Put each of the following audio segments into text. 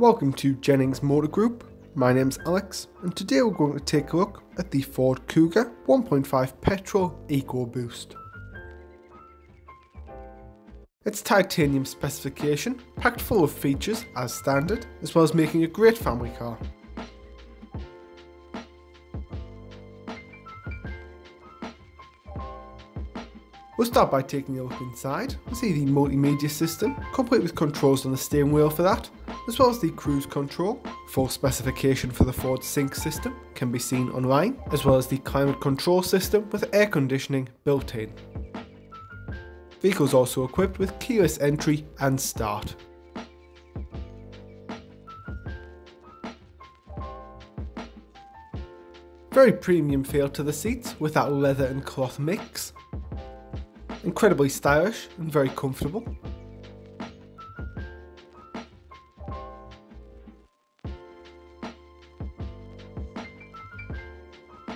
Welcome to Jennings Motor Group. My name's Alex, and today we're going to take a look at the Ford Kuga 1.5 petrol EcoBoost. Its titanium specification, packed full of features as standard, as well as making a great family car. We'll start by taking a look inside and see the multimedia system, complete with controls on the steering wheel for that, as well as the cruise control. Full specification for the Ford Sync system can be seen online, as well as the climate control system with air conditioning built in. Vehicle is also equipped with keyless entry and start. Very premium feel to the seats with that leather and cloth mix, incredibly stylish and very comfortable.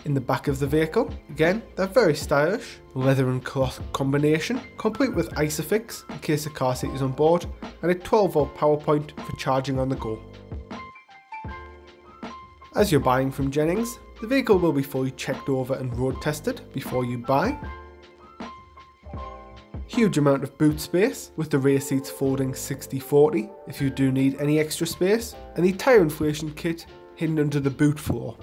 In the back of the vehicle, again, they're very stylish, leather and cloth combination, complete with Isofix in case the car seat is on board, and a 12 volt power point for charging on the go. As you're buying from Jennings, the vehicle will be fully checked over and road tested before you buy, Huge amount of boot space, with the rear seats folding 60-40 if you do need any extra space, and the tyre inflation kit hidden under the boot floor.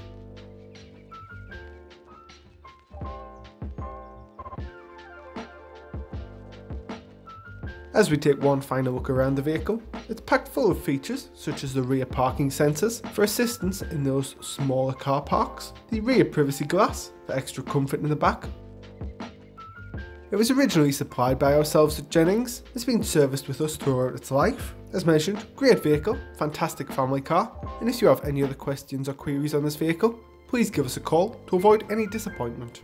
As we take one final look around the vehicle, it's packed full of features such as the rear parking sensors for assistance in those smaller car parks, the rear privacy glass for extra comfort in the back, it was originally supplied by ourselves at Jennings, it's been serviced with us throughout its life. As mentioned, great vehicle, fantastic family car, and if you have any other questions or queries on this vehicle, please give us a call to avoid any disappointment.